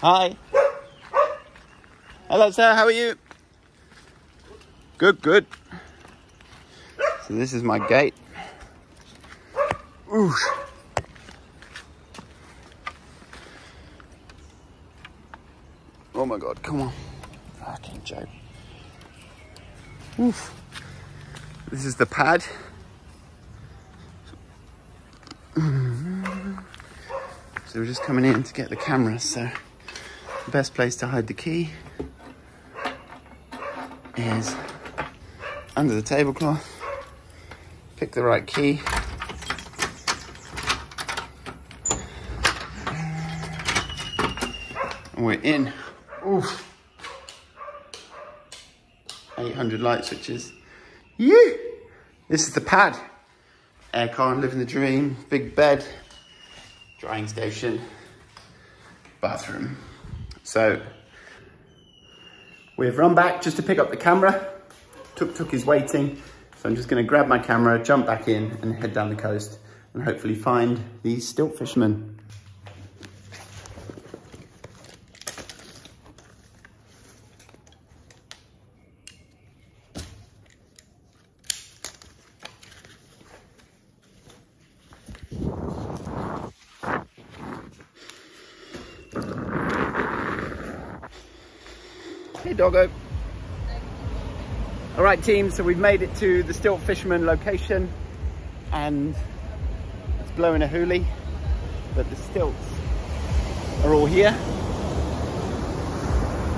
Hi. Hello, sir. How are you? Good, good. So this is my gate. Ooh. Oh my god, come on. Fucking joke. Oof. This is the pad. So we're just coming in to get the camera, so the best place to hide the key is under the tablecloth. Pick the right key. And we're in. Oof. 800 light switches. Yeah. This is the pad. Aircon, living the dream, big bed, drying station, bathroom. So we've run back just to pick up the camera. Tuk Tuk is waiting. So I'm just gonna grab my camera, jump back in and head down the coast and hopefully find these stilt fishermen. Doggo. All right team, so we've made it to the Stilt Fisherman location and it's blowing a hoolie, but the stilts are all here.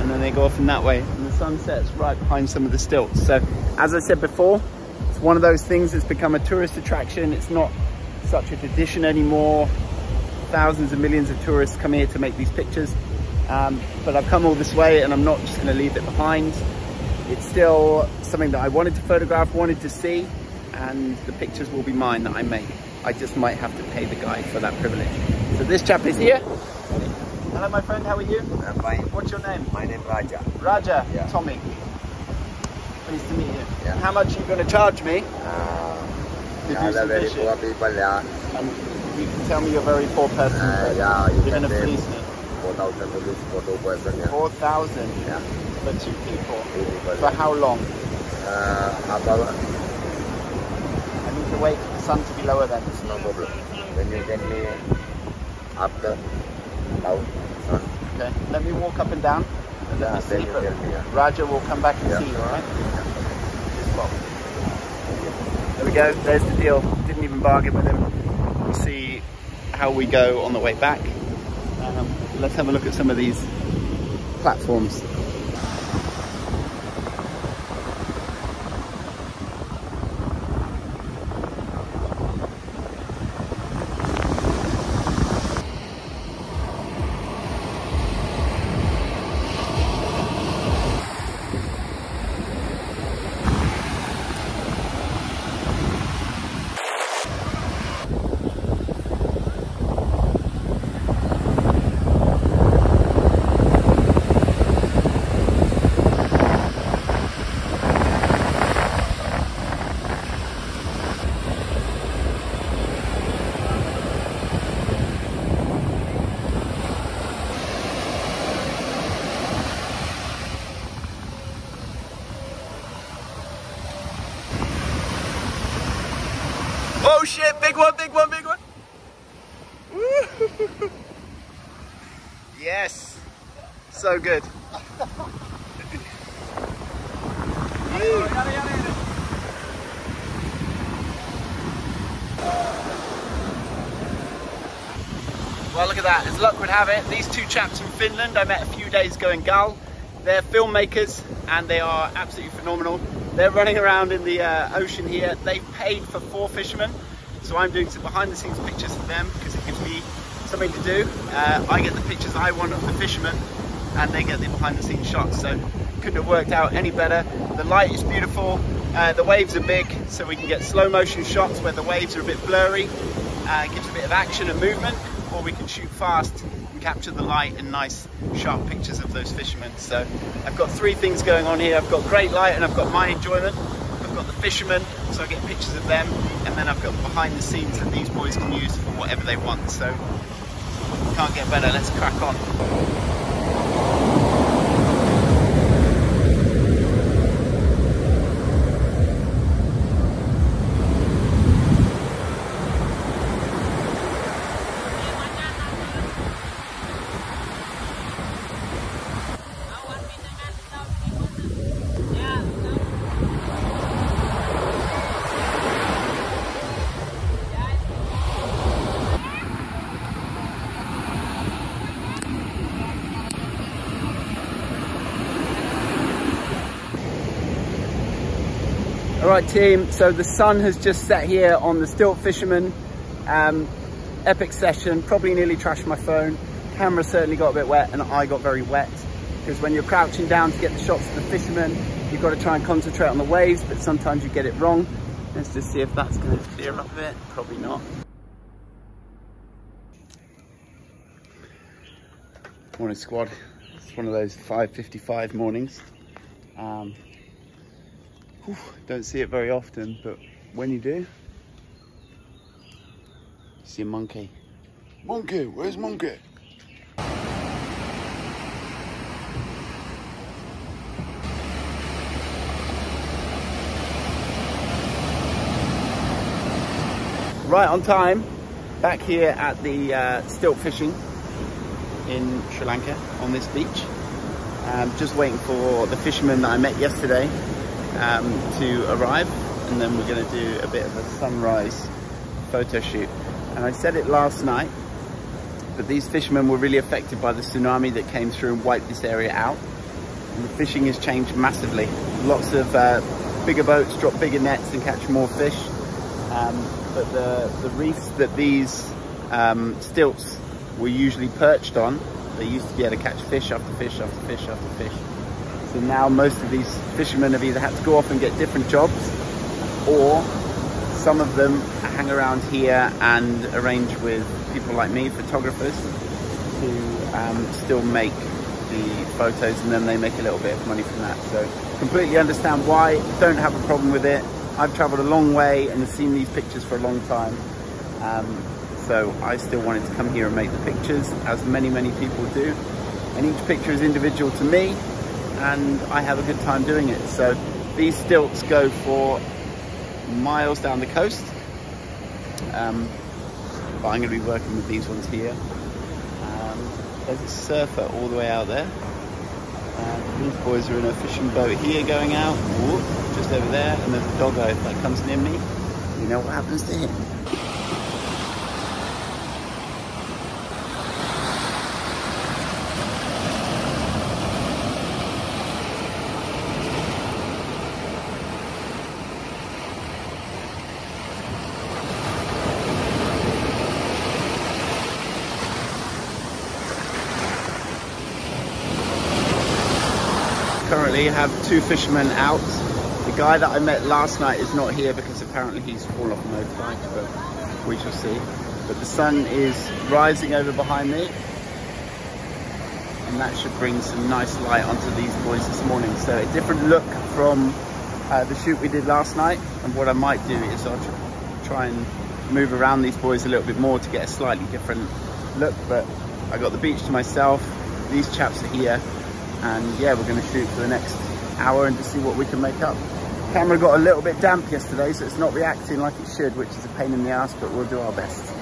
And then they go off in that way and the sun sets right behind some of the stilts. So as I said before, it's one of those things that's become a tourist attraction. It's not such a tradition anymore. Thousands and millions of tourists come here to make these pictures. Um, but I've come all this way and I'm not just going to leave it behind. It's still something that I wanted to photograph, wanted to see, and the pictures will be mine that I make. I just might have to pay the guy for that privilege. So this chap is here. Hello, my friend. How are you? I'm fine. What's your name? My name is Raja. Raja. Yeah. Tommy. Pleased to meet you. Yeah. How much are you going to charge me? Uh, yeah, do the some very fishing? poor people, yeah. And you can tell me you're a very poor person. Uh, yeah, you you're going to fleece me. 4,000 rupees for two person, yeah. 4,000 Yeah, for two people. two people. For how long? Uh, hour, I need to wait for the sun to be lower then. it's no problem. When you get me after now, sun, Okay, let me walk up and down and let Yeah, me then see. me, yeah. Raja will come back and Yeah. see you, alright? There we go, there's the deal. Didn't even bargain with him. We'll see how we go on the way back. Um, let's have a look at some of these platforms. Oh shit, big one, big one, big one. Woo. Yes, so good. Well, look at that. As luck would have it, these two chaps from Finland I met a few days ago in Galle. They're filmmakers and they are absolutely phenomenal. They're running around in the uh, ocean here. They've paid for four fishermen, so I'm doing some behind the scenes pictures for them because it gives me something to do. Uh, I get the pictures I want of the fishermen and they get the behind the scenes shots. So couldn't have worked out any better. The light is beautiful. Uh, the waves are big, so we can get slow motion shots where the waves are a bit blurry. Uh, gives a bit of action and movement, or we can shoot fast and capture the light and nice sharp pictures of those fishermen. So I've got three things going on here. I've got great light and I've got my enjoyment. I've got the fishermen, so I get pictures of them, and then I've got behind the scenes that these boys can use for whatever they want. So can't get better. Let's crack on. Right, team. So the sun has just set here on the Stilt Fisherman. Um, epic session. Probably nearly trashed my phone. Camera certainly got a bit wet, and I got very wet because when you're crouching down to get the shots of the fisherman, you've got to try and concentrate on the waves, but sometimes you get it wrong. Let's just see if that's going to clear up a bit. Probably not. Morning, squad. It's one of those 5:55 mornings. Um, Don't see it very often, but when you do, you see a monkey. Monkey, where's monkey? Right on time, back here at the uh, stilt fishing in Sri Lanka on this beach. Um, just waiting for the fisherman that I met yesterday um, to arrive and then we're going to do a bit of a sunrise photo shoot. And I said it last night, but these fishermen were really affected by the tsunami that came through and wiped this area out. And the fishing has changed massively. Lots of uh, bigger boats drop bigger nets and catch more fish. Um, but the, the reefs that these um, stilts were usually perched on, they used to be able to catch fish after fish after fish after fish. So now most of these fishermen have either had to go off and get different jobs or some of them hang around here and arrange with people like me, photographers, to um, still make the photos and then they make a little bit of money from that. So completely understand why, don't have a problem with it. I've traveled a long way and seen these pictures for a long time. Um, so I still wanted to come here and make the pictures as many, many people do. And each picture is individual to me and I have a good time doing it. So these stilts go for miles down the coast. Um, but I'm going to be working with these ones here. Um, there's a surfer all the way out there. Uh, these boys are in a fishing boat here going out, Whoop, just over there, and there's a doggo. That comes near me, you know what happens to him. Currently have two fishermen out. The guy that I met last night is not here because apparently he's fallen off a motorbike, but we shall see. But the sun is rising over behind me and that should bring some nice light onto these boys this morning. So a different look from uh, the shoot we did last night and what I might do is I'll try and move around these boys a little bit more to get a slightly different look but I got the beach to myself, these chaps are here and yeah we're going to shoot for the next hour and to see what we can make up. Camera got a little bit damp yesterday so it's not reacting like it should which is a pain in the ass but we'll do our best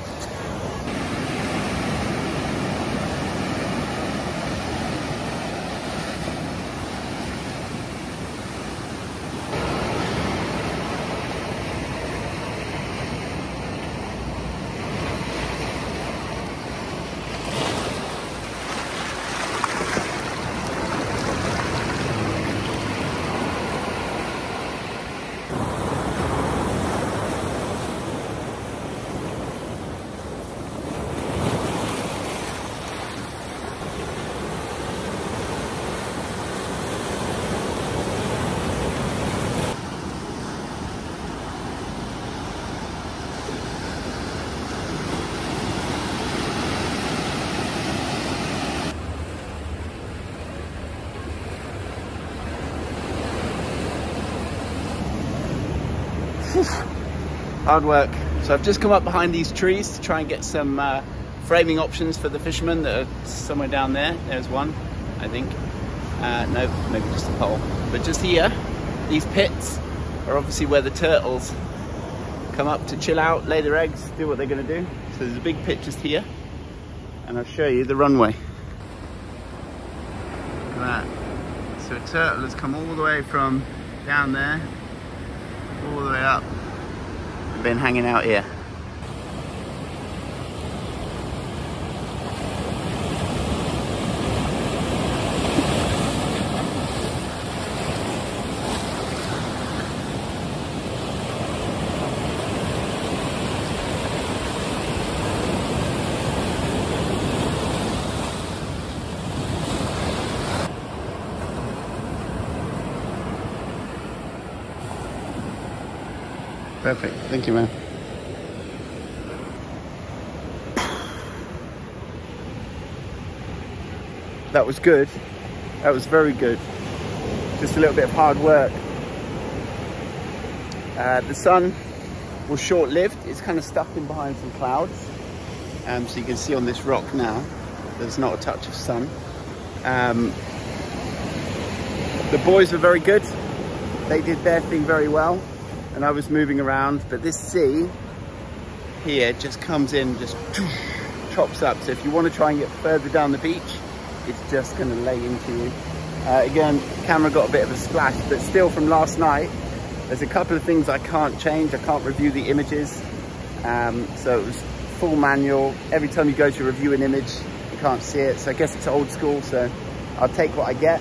hard work. So I've just come up behind these trees to try and get some uh, framing options for the fishermen that are somewhere down there. There's one. I think. Uh, no, maybe just a pole. But just here, these pits are obviously where the turtles come up to chill out, lay their eggs, do what they're going to do. So there's a big pit just here, and I'll show you the runway. Look at that. So a turtle has come all the way from down there, all the way up, and been hanging out here. Perfect. Thank you, man. That was good. That was very good. Just a little bit of hard work. Uh, the sun was short-lived. It's kind of stuck in behind some clouds. Um, so you can see on this rock now, there's not a touch of sun. Um, the boys were very good. They did their thing very well and I was moving around, but this sea here just comes in, just chops up. So if you want to try and get further down the beach, it's just going to lay into you. Uh, again, camera got a bit of a splash, but still from last night, there's a couple of things I can't change. I can't review the images. Um, so it was full manual. Every time you go to review an image, you can't see it. So I guess it's old school, so I'll take what I get.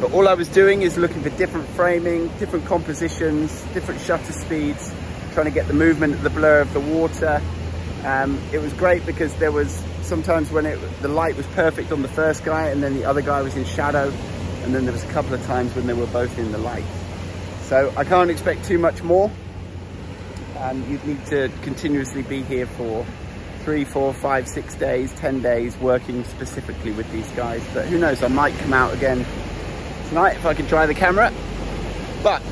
But all I was doing is looking for different framing, different compositions, different shutter speeds, trying to get the movement, the blur of the water. Um, it was great because there was sometimes when it, the light was perfect on the first guy and then the other guy was in shadow. And then there was a couple of times when they were both in the light. So I can't expect too much more. Um, you'd need to continuously be here for three, four, five, six days, 10 days working specifically with these guys. But who knows, I might come out again tonight if I can try the camera. But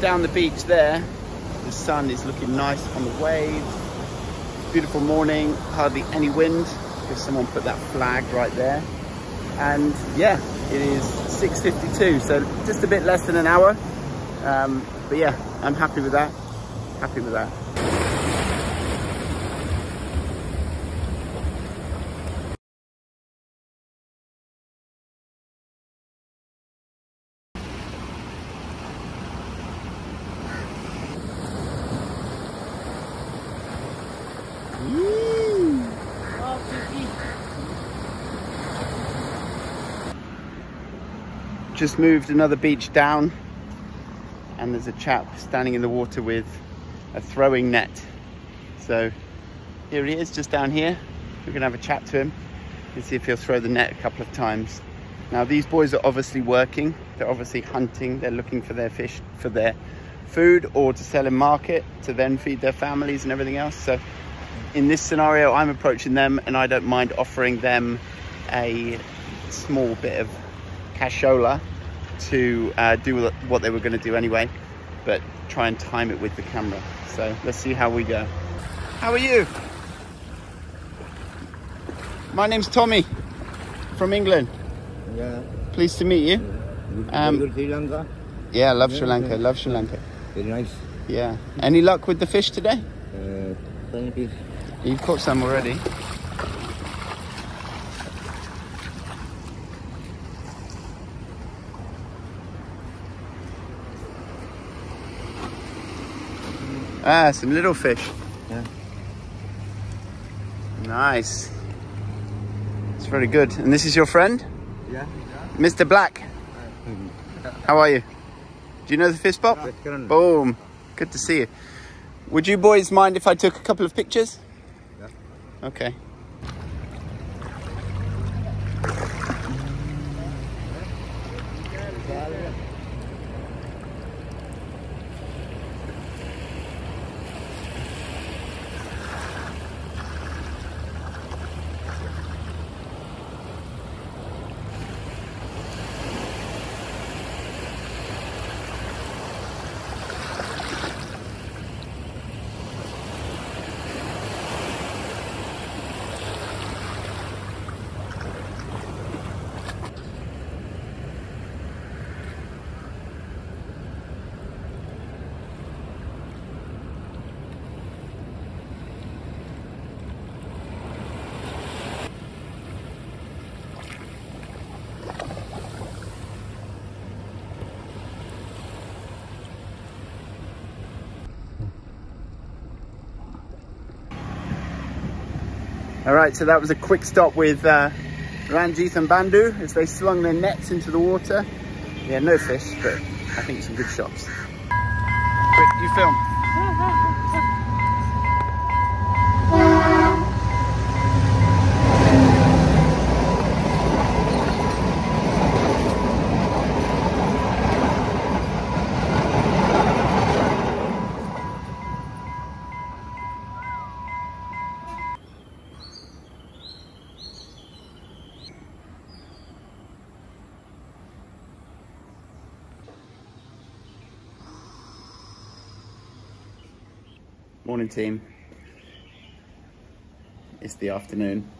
down the beach there, the sun is looking nice on the waves. Beautiful morning, hardly any wind because someone put that flag right there. And yeah, it is 6.52, so just a bit less than an hour. Um, but yeah, I'm happy with that. Happy with that. Just moved another beach down and there's a chap standing in the water with a throwing net. So here he is just down here. We're gonna have a chat to him and see if he'll throw the net a couple of times. Now these boys are obviously working. They're obviously hunting. They're looking for their fish for their food or to sell in market to then feed their families and everything else. So in this scenario, I'm approaching them and I don't mind offering them a small bit of cashola to uh, do what they were going to do anyway, but try and time it with the camera. So let's see how we go. How are you? My name's Tommy from England. Yeah. Pleased to meet you. Um, Sri Lanka. Yeah, love Yeah, Sri Lanka. yeah. Love Sri Lanka. Very nice. Yeah. Any luck with the fish today? Uh, thank you. You've caught some already. Ah, some little fish. Yeah. Nice. It's very good. And this is your friend, Yeah. Mr. Black. How are you? Do you know the fish Karan. Boom. Good to see you. Would you boys mind if I took a couple of pictures? Yeah. Okay. All right, so that was a quick stop with uh, Ranjith and Bandu as they slung their nets into the water. Yeah, no fish, but I think some good shots. You film. Morning team. It's the afternoon.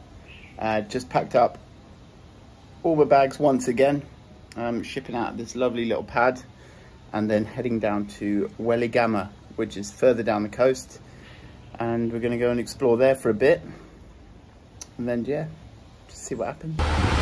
Uh, just packed up all the bags once again. Um, shipping out this lovely little pad and then heading down to Weligama, which is further down the coast. And we're gonna go and explore there for a bit. And then, yeah, just see what happens.